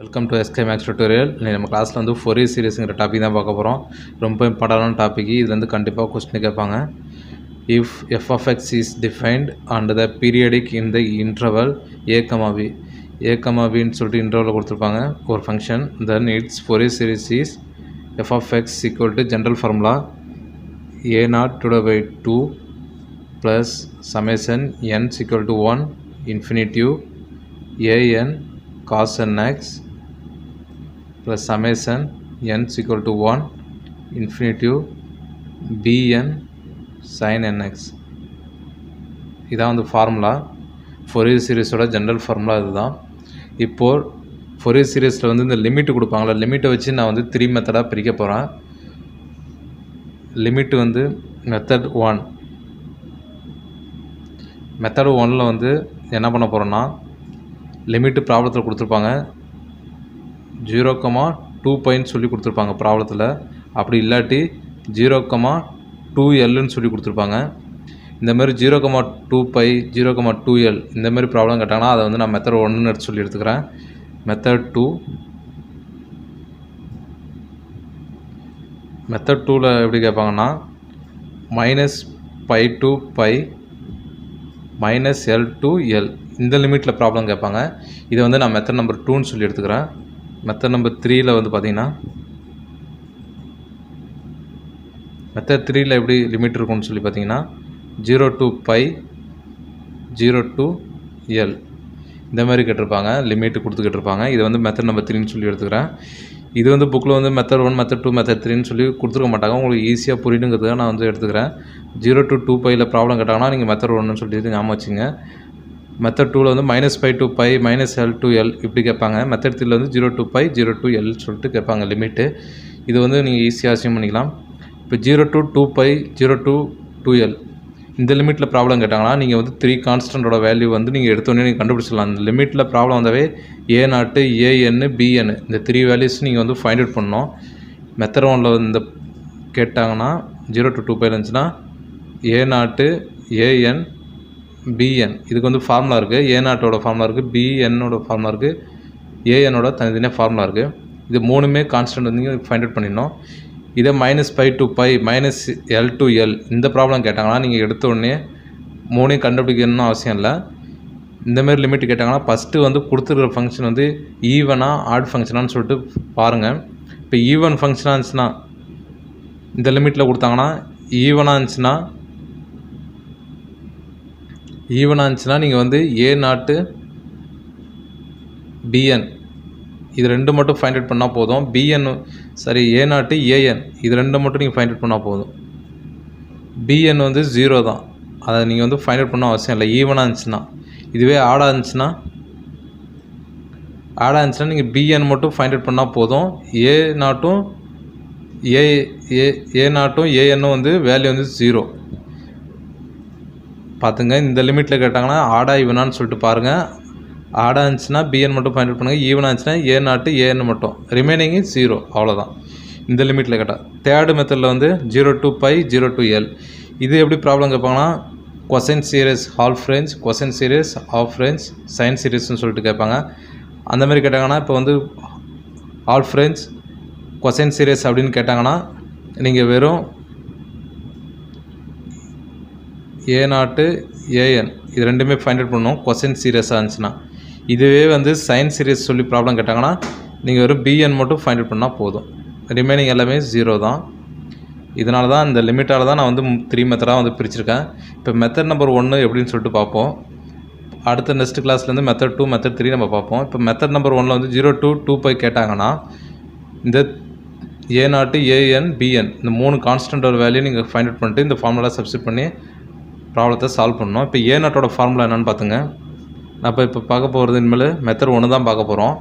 Welcome to SK maths tutorial இன்னைக்கு நம்ம கிளாஸில் வந்து ஃபொரி சீரிஸுங்கிற டாபிக் தான் பார்க்க போகிறோம் ரொம்ப இம்பார்ட்டண்டான டாபிக் இதுலேருந்து கண்டிப்பாக கொஸ்டின் கேட்பாங்க. If f of x is defined and the periodic in the interval a comma a சொல்லிட்டு இன்டர்வலில் கொடுத்துருப்பாங்க. ஒரு function then it's Fourier series is f of x equal to general formula a naught two by two plus summation n equal to one infinitive a n cos nx plus summation n is equal to 1 infinitive bn sin nx. இதான் வந்து formula Fourier சீரீஸோட general formula இதுதான். இப்போது Fourier சீரீஸில் வந்து இந்த limit கொடுப்பாங்களா லிமிட்டை வச்சு நான் வந்து த்ரீ மெத்தடாக பிரிக்க போகிறேன் லிமிட் வந்து மெத்தட் ஒன் மெத்தடு ஒனில் வந்து என்ன பண்ண போகிறோன்னா லிமிட்டு ப்ராப்ளத்தில் கொடுத்துருப்பாங்க. ஜீரோ கமா டூ பைன்னு சொல்லி கொடுத்துருப்பாங்க ப்ராப்ளத்தில். அப்படி இல்லாட்டி ஜீரோ கமா டூ எல்லுன்னு சொல்லி கொடுத்துருப்பாங்க. இந்தமாரி zero comma two pi zero comma two l இந்தமாரி ப்ராப்ளம் கேட்டாங்கன்னா அதை வந்து நான் மெத்தட் ஒன்றுன்னு எடுத்து சொல்லி எடுத்துக்கிறேன். மெத்தட் டூ மெத்தட் டூவில் எப்படி கேட்பாங்கன்னா minus pi to pi minus l to l இந்த லிமிட்டில் ப்ராப்ளம் கேட்பாங்க. இதை வந்து நான் மெத்தட் நம்பர் டூன்னு சொல்லி எடுத்துக்கிறேன். மெத்தட் நம்பர் த்ரீயில் வந்து பார்த்தீங்கன்னா மெத்தட் த்ரீயில் எப்படி லிமிட் இருக்கும்னு சொல்லி பார்த்தீங்கன்னா zero to pi zero to l இந்த மாதிரி கேட்டிருப்பாங்க லிமிட்டு கொடுத்துக்கிட்டு இருப்பாங்க இது வந்து மெத்தட் நம்பர் த்ரீன்னு சொல்லி எடுத்துக்கிறேன். இது வந்து புக்கில் வந்து method one method two method த்ரீன்னு சொல்லி கொடுத்துருக்க மாட்டாங்க. உங்களுக்கு ஈஸியாக புரியணுங்கிறது நான் வந்து எடுத்துக்கிறேன். ஜீரோ டு டூ பையில் ப்ராப்ளம் கேட்டாங்கன்னா நீங்கள் மெத்தட் ஒன்றுன்னு சொல்லிட்டு ஞாபகம் வச்சுங்க. மெத்தட் டூவில் வந்து minus pi to pi minus l to l இப்படி கேட்பாங்க. மெத்தட் த்ரீல வந்து zero to pi zero to l சொல்லிட்டு கேட்பாங்க லிமிட்டு இது வந்து நீங்கள் ஈஸியாக அசியூம் பண்ணிக்கலாம். இப்போ zero to two pi zero to two l இந்த லிமிட்டில் ப்ராப்ளம் கேட்டாங்கன்னா நீங்கள் வந்து த்ரீ கான்ஸ்டன்டோட வேல்யூ வந்து நீங்கள் எடுத்தோடனே நீங்கள் கண்டுபிடிச்சிடலாம். அந்த லிமிட்டில் ப்ராப்ளம் வந்தாவே ஏ நாட்டு ஏஎன்னு பிஎன்னு இந்த த்ரீ வேல்யூஸ் நீங்கள் வந்து ஃபைண்ட் அவுட் பண்ணணும். மெத்தட் ஒனில் இந்த கேட்டாங்கன்னா ஜீரோ டு டூ பை இருந்துச்சுன்னா ஏ நாட்டு ஏஎன் பிஎன் இதுக்கு வந்து ஃபார்முலா இருக்குது ஏ நாட்டோட ஃபார்முலா இருக்குது பிஎன்னோட ஃபார்முலா இருக்குது ஏஎன்னோட தனித்தனியாக ஃபார்முலா இருக்குது இது மூணுமே கான்ஸ்டன்ட் வந்து ஃபைண்ட் அவுட் பண்ணிடணும். இதே minus pi to pi minus l to l இந்த ப்ராப்ளம் கேட்டாங்கன்னா நீங்கள் எடுத்த உடனே மூணையும் கண்டுபிடிக்கணும்னு அவசியம் இல்லை. இந்தமாரி லிமிட் கேட்டாங்கன்னா ஃபஸ்ட்டு வந்து கொடுத்துருக்குற ஃபங்க்ஷன் வந்து ஈவனாக ஆட் ஃபங்க்ஷனான்னு சொல்லிட்டு பாருங்கள் இப்போ ஈவன் ஃபங்க்ஷனாக இருந்துச்சுன்னா இந்த லிமிட்டில் கொடுத்தாங்கன்னா ஈவனாக இருந்துச்சுன்னா ஈவனாக இருந்துச்சுன்னா நீங்கள் வந்து ஏ நாட்டு பிஎன் இது ரெண்டு மட்டும் ஃபைண்ட் அவுட் பண்ணால் போதும். பிஎன் சாரி ஏ நாட்டு ஏஎன் இது ரெண்டு மட்டும் நீங்கள் ஃபைண்ட் அவுட் பண்ணால் போதும். பிஎன் வந்து ஜீரோ தான். அதை நீங்கள் வந்து ஃபைண்ட் அவுட் பண்ண அவசியம் இல்லை. ஈவனாக இருந்துச்சுன்னா இதுவே ஆடாக இருந்துச்சுன்னா ஆடாக இருந்துச்சுன்னா நீங்கள் பிஎன் மட்டும் ஃபைண்ட் அவுட் பண்ணால் போதும். ஏ நாட்டும் ஏ ஏ ஏ நாட்டும் ஏஎன்னும் வந்து வேல்யூ வந்து ஜீரோ பார்த்துங்க இந்த லிமிட்டில் கேட்டாங்கன்னா ஆடா ஈவனான்னு சொல்லிட்டு பாருங்கள் ஆடாக இருந்துச்சுன்னா பிஎன் மட்டும் ஃபைண்ட் அவுட் பண்ணுங்கள் ஈவனாக e இருந்துச்சுன்னா ஏ நாட்டு ஏன்னு மட்டும். ரிமைனிங் ஜீரோ அவ்வளோதான் இந்த லிமிட்டில் கேட்டால் தேர்டு மெத்தடில் வந்து zero to pi zero to l இது எப்படி problem கேட்பாங்கன்னா cosine series half range cosine series half range sine சீரியஸ்னு சொல்லிட்டு கேட்பாங்க. அந்த மாதிரி கேட்டாங்கன்னா இப்போ வந்து ஆல்ஃப் ரேஞ்ச் கொசைன் சீரியஸ் அப்படின்னு கேட்டாங்கன்னா நீங்கள் வெறும் ஏ நாட்டு ஏஎன் இது ரெண்டுமே ஃபைண்ட் அவுட் பண்ணணும். கொஸ்டின் சீரியஸாக இருந்துச்சுன்னா. இதுவே வந்து சயின்ஸ் சீரியஸ் சொல்லி ப்ராப்ளம் கேட்டாங்கன்னா நீங்கள் வெறும் பிஎன் மட்டும் ஃபைண்ட் அவுட் பண்ணால் போதும். ரிமைனிங் எல்லாமே ஜீரோ தான். இதனால தான் இந்த லிமிட்டால் தான் நான் வந்து த்ரீ மெத்தடாக வந்து பிரிச்சிருக்கேன். இப்போ மெத்தட் நம்பர் ஒன்று எப்படின்னு சொல்லிட்டு பார்ப்போம். அடுத்த நெக்ஸ்ட் கிளாஸ்லேருந்து மெத்தட் டூ மெத்தட் த்ரீ நம்ம பார்ப்போம். இப்போ மெத்தட் நம்பர் ஒனில் வந்து ஜீரோ டூ டூ போய் கேட்டாங்கன்னா இந்த ஏ நாட்டு ஏஎன் பிஎன் இந்த மூணு கான்ஸ்டன்ட் ஒரு வேல்யூ நீங்கள் ஃபைண்ட் அவுட் பண்ணிட்டு இந்த ஃபார்முலா சப்ஸ்டிட் பண்ணி ப்ராப்ளத்தை சால்வ் பண்ணணும். இப்போ ஏ நாட்டோட ஃபார்முலா என்னென்னு பார்த்துங்க. நான் இப்போ இப்போ பார்க்க போகிறது இனிமேல் மெத்தட் ஒன்று தான் பார்க்க போகிறோம்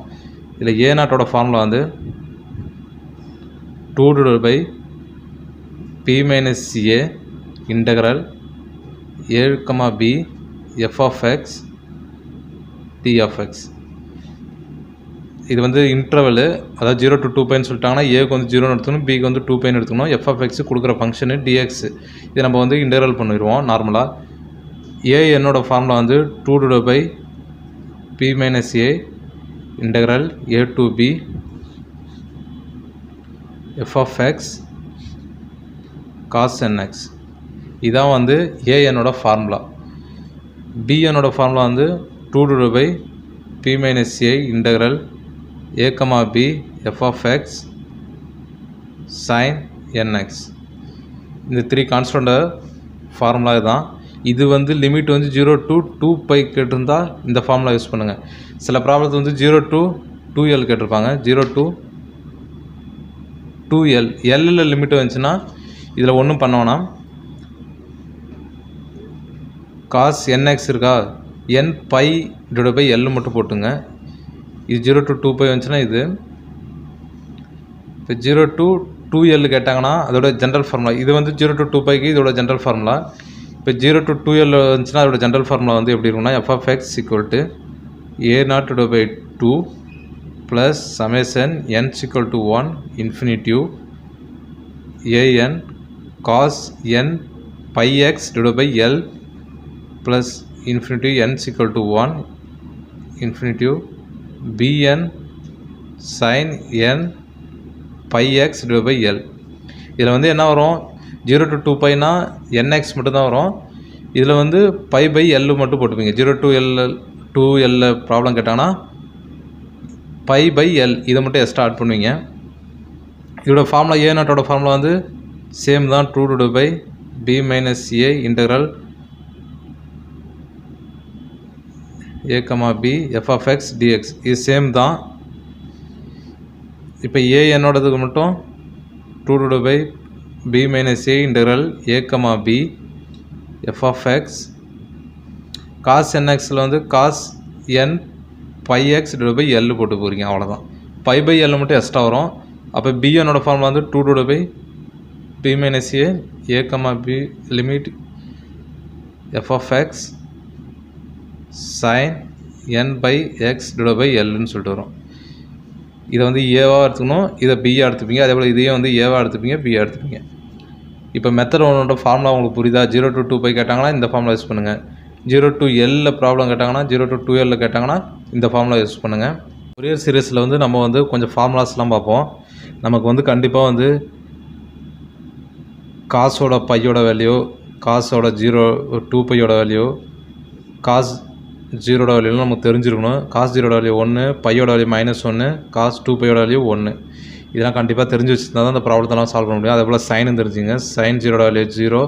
இதில் ஏ நாட்டோட ஃபார்முலா வந்து two divide by b minus a integral ஏழு comma b f of x d of x இது வந்து இன்டர்வல் அதாவது ஜீரோ டு டூ பைன்னு சொல்லிட்டாங்கன்னா ஏக்கு வந்து ஜீரோன்னு எடுத்துக்கணும் பிக்கு வந்து டூ பைன்னு எடுத்துக்கணும். எஃப் எக்ஸ் கொடுக்குற ஃபங்க்ஷனு டிஎக்ஸ் இது நம்ம வந்து இன்டர்வல் பண்ணிடுவோம் நார்மலாக ஏ என்னோடய ஃபார்முலா வந்து two divide by B minus A integral A to B F of X cos n x இதான் வந்து ஏஎனோட ஃபார்முலா பிஎனோட ஃபார்முலா வந்து two to by B minus A integral A B F of X sine n x இந்த three constant formula தான் இது வந்து limit வந்து ஜீரோ டூ டூ பை கேட்டிருந்தால் இந்த ஃபார்முலா யூஸ் பண்ணுங்கள் சில ப்ராப்ளத்து வந்து ஜீரோ டூ டூ எல் கேட்டிருப்பாங்க. ஜீரோ டூ டூ எல் எல்லில் லிமிட் வந்துச்சுன்னா இதில் ஒன்றும் பண்ண காஸ் என்எக்ஸ் இருக்கா? N pi divide by L மட்டும் போட்டுங்க. இது ஜீரோ டு டூ பை வந்துச்சுன்னா இது இப்போ ஜீரோ டு டூ எல் கேட்டாங்கன்னா அதோட ஜென்ரல் ஃபார்முலா இது வந்து ஜீரோ டு டூ பைக்கு இதோட ஜென்ரல் ஃபார்முலா இப்போ ஜீரோ டு டூ எல் வந்துச்சுன்னா அதோட ஜென்ரல் ஃபார்முலா வந்து எப்படி இருக்கும்னா f of x equal to a naught divide by two plus summation n equal to one infinitive an cos n pi x divide by l plus infinitive n is equal to 1 bn sine n n x x divided by இதில் வந்து என்ன வரும்? ஜீரோ to two பைனா n x மட்டும்தான் வரும். இதில் வந்து pi by எல்லு மட்டும் போட்டுப்பீங்க. ஜீரோ டூ எல் டூ எல்ல ப்ராப்ளம் கேட்டாங்கன்னா பை பை எல் இதை மட்டும் எக்ஸ்ட்ரா ஆட் பண்ணுவீங்க. இதோட ஃபார்முலா ஏ நாட்டோட ஃபார்முலா வந்து சேம் தான் two to by b minus a integral a comma b f of x dx இது சேம் தான். இப்போ ஏ என்னோடதுக்கு மட்டும் two two by b minus a integral a comma b f of x cos என்எக்ஸில் வந்து cos n pi x divide by l போட்டு போகிறீங்க அவ்வளோதான் pi by L மட்டும் எக்ஸ்ட்ரா வரும். அப்போ பி என்னோட ஃபார்முலா வந்து two two by b minus a a comma b limit f of x sine n pi x divide by எல்னு சொல்லிட்டு வரும். இதை வந்து ஏவாக எடுத்துக்கணும். இதை பிஏ எடுத்துப்பீங்க. அதே போல் இதையும் வந்து ஏவாக எடுத்துப்பீங்க பிஏ எடுத்துப்பீங்க. இப்போ மெத்தட் ஒன்னோட ஃபார்முலா உங்களுக்கு புரியுதா? ஜீரோ டு டூ பை கேட்டாங்கன்னா இந்த ஃபார்முலா யூஸ் பண்ணுங்கள் ஜீரோ டு எல்லில் ப்ராப்ளம் கேட்டாங்கன்னா ஜீரோ டு டூ எல்லில் கேட்டாங்கன்னா இந்த ஃபார்முலா யூஸ் பண்ணுங்கள் ஒரே சீரியஸில் வந்து நம்ம வந்து கொஞ்சம் ஃபார்முலாஸ்லாம் பார்ப்போம். நமக்கு வந்து கண்டிப்பாக வந்து காசோட பையோட வேல்யூ காசோட ஜீரோ டூ பையோட வேல்யூ காசு ஜீரோட வேல்யூலாம் நமக்கு தெரிஞ்சிருக்கணும். காசு ஜீரோட வேல்யூ ஒன்று பையோட வேல்யூ மைனஸ் ஒன்று காசு டூ பையோட வேல்யூ ஒன்று இதெல்லாம் கண்டிப்பாக தெரிஞ்சு வச்சுருந்தா தான் அந்த ப்ராப்ளத்தெல்லாம் சால்வ் பண்ண முடியும். அதே போல் சைனும் தெரிஞ்சுங்க. சைன் ஜீரோட வேல்யூ ஜீரோ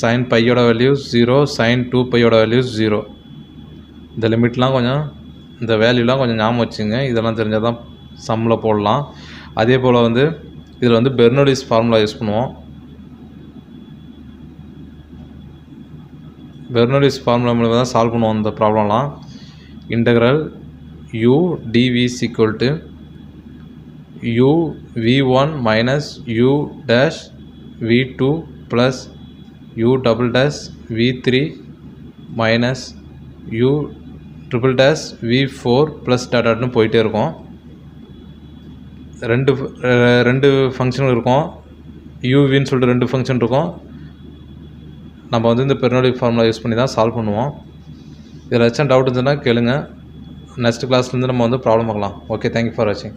சைன் பையோட வேல்யூ ஜீரோ சைன் டூ பையோட வேல்யூ ஜீரோ இந்த லிமிட்லாம் கொஞ்சம் இந்த வேல்யூலாம் கொஞ்சம் ஞாபகம் வச்சுங்க. இதெல்லாம் தெரிஞ்சால் தான் சம்மில் போடலாம். அதே போல் வந்து இதில் வந்து பெர்னோலிஸ் ஃபார்முலா யூஸ் பண்ணுவோம். பெர்னோலிஸ் ஃபார்முலா மூலமாக தான் சால்வ் பண்ணுவோம் அந்த ப்ராப்ளம்லாம் integral u dv equal to u v one minus u dash v two plus u double dash v three minus u triple dash v four plus டாட்டாட்னு போயிட்டே இருக்கும். ரெண்டு ரெண்டு ஃபங்க்ஷன் இருக்கும். யூவின்னு சொல்லிட்டு ரெண்டு ஃபங்க்ஷன் இருக்கும். நம்ம வந்து இந்த பெர்னோலிக் ஃபார்முலா யூஸ் பண்ணி தான் சால்வ் பண்ணுவோம். இதில் ஏதாச்சும் டவுட் இருந்ததுன்னா கேளுங்கள் நெக்ஸ்ட் கிளாஸ்லேருந்து நம்ம வந்து ப்ராப்ளம் பார்க்கலாம். ஓகே தேங்க்யூ ஃபார் வாட்சிங்